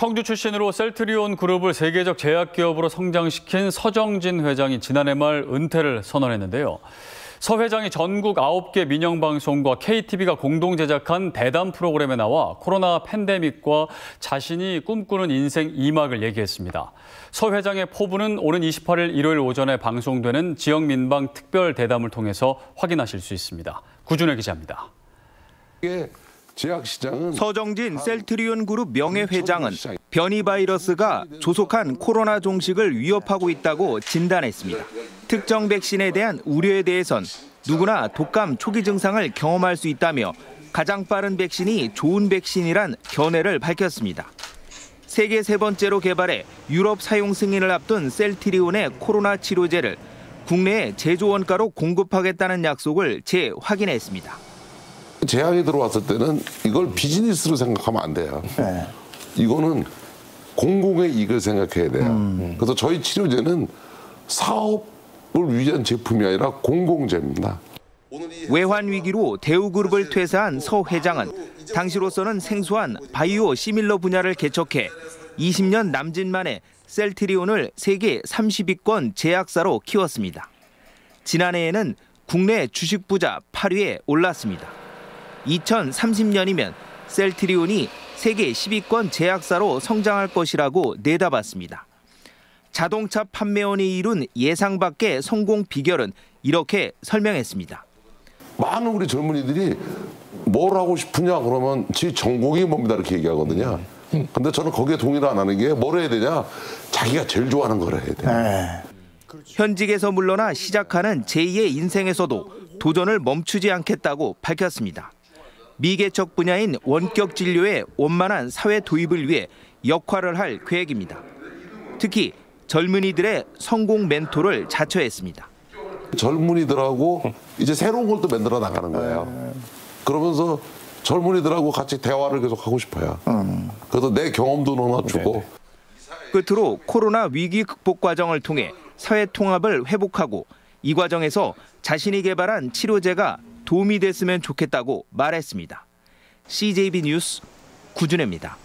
청주 출신으로 셀트리온 그룹을 세계적 제약기업으로 성장시킨 서정진 회장이 지난해 말 은퇴를 선언했는데요. 서 회장이 전국 9개 민영방송과 KTV가 공동 제작한 대담 프로그램에 나와 코로나 팬데믹과 자신이 꿈꾸는 인생 2막을 얘기했습니다. 서 회장의 포부는 오는 28일 일요일 오전에 방송되는 지역 민방 특별 대담을 통해서 확인하실 수 있습니다. 구준혜 기자입니다. 시장은 서정진 셀트리온 그룹 명예회장은 변이 바이러스가 조속한 코로나 종식을 위협하고 있다고 진단했습니다. 특정 백신에 대한 우려에 대해선 누구나 독감 초기 증상을 경험할 수 있다며 가장 빠른 백신이 좋은 백신이란 견해를 밝혔습니다. 세계 세 번째로 개발해 유럽 사용 승인을 앞둔 셀트리온의 코로나 치료제를 국내에 제조 원가로 공급하겠다는 약속을 재확인했습니다. 제약이 들어왔을 때는 이걸 비즈니스로 생각하면 안 돼요. 이거는 공공의 이익을 생각해야 돼요. 그래서 저희 치료제는 사업을 위한 제품이 아니라 공공재입니다. 외환 위기로 대우그룹을 퇴사한 서 회장은 당시로서는 생소한 바이오 시밀러 분야를 개척해 20년 남짓 만에 셀트리온을 세계 30위권 제약사로 키웠습니다. 지난해에는 국내 주식 부자 8위에 올랐습니다. 2030년이면 셀트리온이 세계 10위권 제약사로 성장할 것이라고 내다봤습니다. 자동차 판매원이 이룬 예상 밖의 성공 비결은 이렇게 설명했습니다. 많은 우리 젊은이들이 뭘 하고 싶으냐 그러면 지 전공이 뭡니다 이렇게 얘기하거든요. 근데 저는 거기에 동의를 안 하는 게 뭘 해야 되냐 자기가 제일 좋아하는 걸 해야 돼. 현직에서 물러나 시작하는 제2의 인생에서도 도전을 멈추지 않겠다고 밝혔습니다. 미개척 분야인 원격 진료의 원만한 사회 도입을 위해 역할을 할 계획입니다. 특히 젊은이들의 성공 멘토를 자처했습니다. 젊은이들하고 이제 새로운 걸 또 만들어 나가는 거예요. 그러면서 젊은이들하고 같이 대화를 계속 하고 싶어요. 그래서 내 경험도 하나 주고 끝으로 코로나 위기 극복 과정을 통해 사회 통합을 회복하고 이 과정에서 자신이 개발한 치료제가 도움이 됐으면 좋겠다고 말했습니다. CJB 뉴스 구준혜입니다.